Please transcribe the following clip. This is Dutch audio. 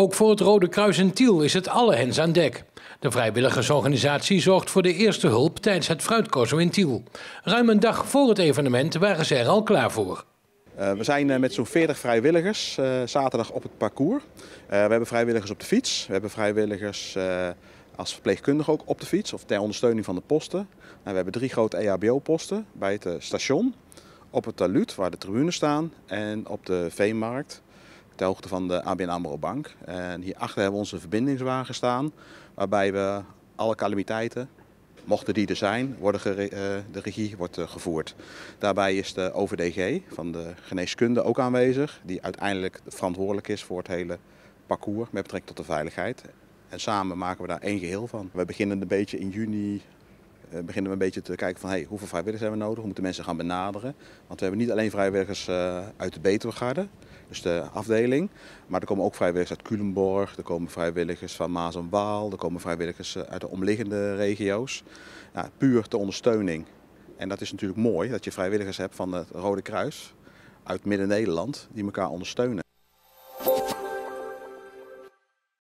Ook voor het Rode Kruis in Tiel is het alle hens aan dek. De vrijwilligersorganisatie zorgt voor de eerste hulp tijdens het Fruitcorso in Tiel. Ruim een dag voor het evenement waren ze er al klaar voor. Uh, we zijn uh, met zo'n 40 vrijwilligers uh, zaterdag op het parcours. we hebben vrijwilligers op de fiets. We hebben vrijwilligers als verpleegkundige ook op de fiets of ter ondersteuning van de posten. En we hebben drie grote EHBO-posten bij het station, op het taluut waar de tribunes staan en op de Veenmarkt ter hoogte van de ABN AMRO Bank. En hierachter hebben we onze verbindingswagen staan, waarbij we alle calamiteiten, mochten die er zijn, worden de regie wordt gevoerd. Daarbij is de OVDG van de geneeskunde ook aanwezig, die uiteindelijk verantwoordelijk is voor het hele parcours met betrekking tot de veiligheid. En samen maken we daar één geheel van. We beginnen een beetje in juni beginnen we een beetje te kijken van hey, hoeveel vrijwilligers hebben we nodig, hoe moeten mensen gaan benaderen. Want we hebben niet alleen vrijwilligers uh, uit de Betuwegarde, dus de afdeling, maar er komen ook vrijwilligers uit Culemborg, er komen vrijwilligers van Maas en Waal, er komen vrijwilligers uh, uit de omliggende regio's. Puur de ondersteuning. En dat is natuurlijk mooi dat je vrijwilligers hebt van het Rode Kruis uit Midden-Nederland die elkaar ondersteunen.